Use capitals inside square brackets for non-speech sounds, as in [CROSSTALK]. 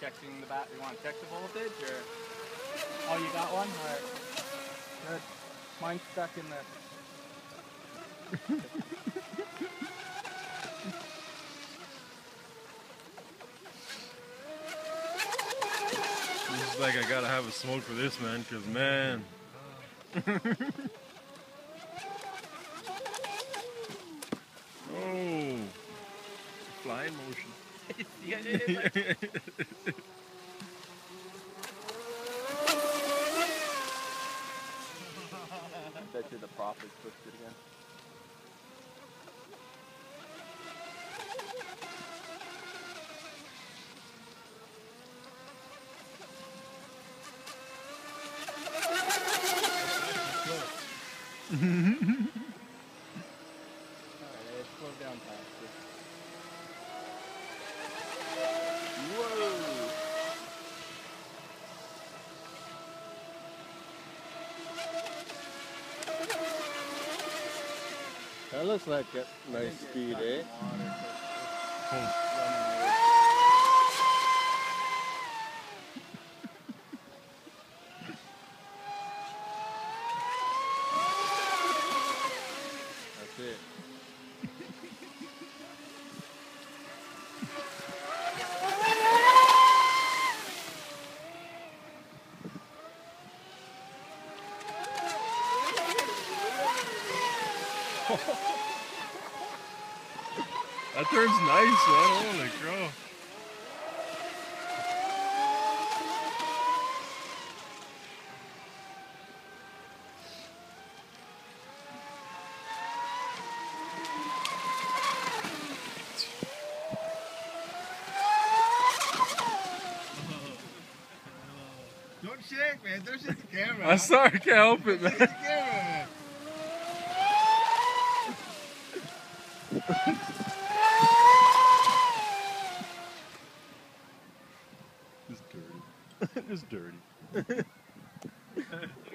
checking the bat. You want to check the voltage or? Oh, you got one. All right. Good. Mine's stuck in the. It's like I gotta have a smoke for this, man, because, man. [LAUGHS] oh. Flying motion. [LAUGHS] [LAUGHS] you the prop is twisted again. Alright, [LAUGHS] That looks like a nice speed, eh? That's it. [LAUGHS] That turns nice, man. Holy crow. [LAUGHS] Don't shake, man. Don't shake the camera. I sorry, can't help it, Shake the camera, man. [LAUGHS] It's dirty. [LAUGHS] it's dirty. [LAUGHS]